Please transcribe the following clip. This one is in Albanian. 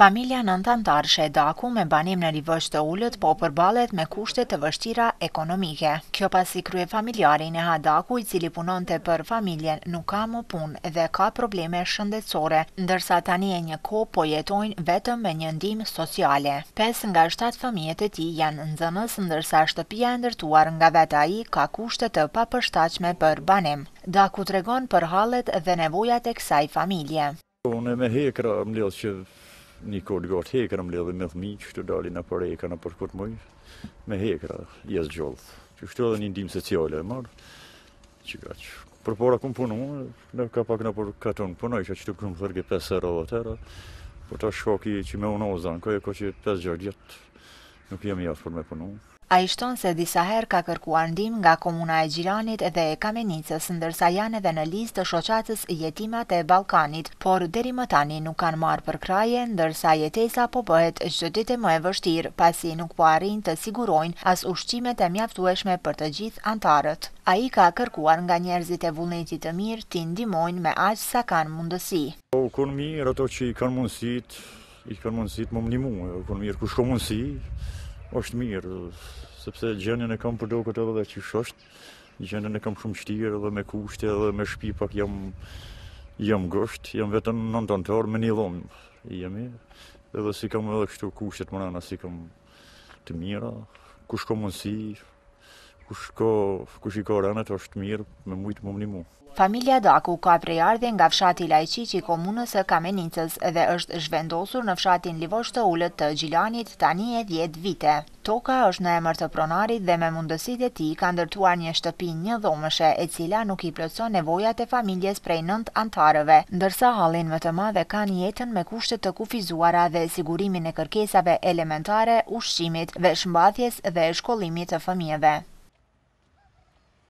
Familja nëntanëtarëshe Daku me banim në Livosh të ulët po përballet me kushte të vështira ekonomike. Kjo pasi kryefamiljari Nehat Daku i cili punonte për familjen nuk ka më punë dhe ka probleme shëndetësore, ndërsa tani e një kohë po jetojnë vetëm me një ndihmë sociale. Pesë nga shtatë fëmijët e tij janë nxënës ndërsa shtëpia e ndërtuar nga vetë ai ka kushte të papërshtatshme për banim. Daku tregon për hallet dhe nevojat e kësaj familje. Unë me hekra mbledh që një kohë t'gjatë hekra mbledh me fëmijë, kështu dalin nëpër hekra nëpër ku t'muj, me hekra jes gjollë. Kështu edhe një ndihmë sociale e marr. Që ka që. Përpara kom punu, ka pak nëpër katun punojsha, që që të kumë thërgi 5 euro dhe tëra, po tash shkaki që me unë o zanë, ka e ka që 5-6 vjet, nuk jom i aftë për me punu. Ai shton se disa herë ka kërkuar ndihmë nga Komuna e Gjilanit dhe e Kamenicës, ndërsa janë edhe në listë të Shoqatës Jetimët e Ballkanit, por deri më tani nuk kanë marrë përkrahje, ndërsa jetesa po bëhet çdo ditë e më e vështirë, pasi nuk po arrijnë të sigurojnë as ushqimet e mjaftueshme për të gjithë anëtarët. Ai ka kërkuar nga njerëzit e vullnetit të mirë t'i ndihmojnë me aq sa kanë mundësi. U kon mirë ata që i kanë mundësitë, I kanë mundësit me m'nimu, e për mirë, kush ko mundësi, është mirë, sepse gjendjen e kam për do këtë edhe dhe që shështë, gjendjen e kam shumë t'shtirë edhe me kushte edhe me shpi pak jam, jam ngusht, jam vetëm nëntë anëtarë me një dhomë, jemi, edhe s'i kam edhe kështu kushtet më nëna, s'i kam të mira, kush ko mundësi, Kush ko, kush i ka rrethanët është mirë me mujtë me m'nimu. Familja Daku ka prejardhje nga fshati Lajçiq i komunës së Kamenicës dhe është zhvendosur në fshatin Livosh të Ulët të Gjilanit tani e dhjetë vite. Toka është në emër të pronarit dhe me mundësitë e tij ka ndërtuar një shtëpi njëdhomëshe e cila nuk i plotëson nevojat e familjes prej nëntë anëtarëve, ndërsa hallin më të madh e kanë jetën me kushte të kufizuara dhe sigurimin e kërkesave elementare, ushqimit, veshmbathjes dhe shkollimit të fëmijëve.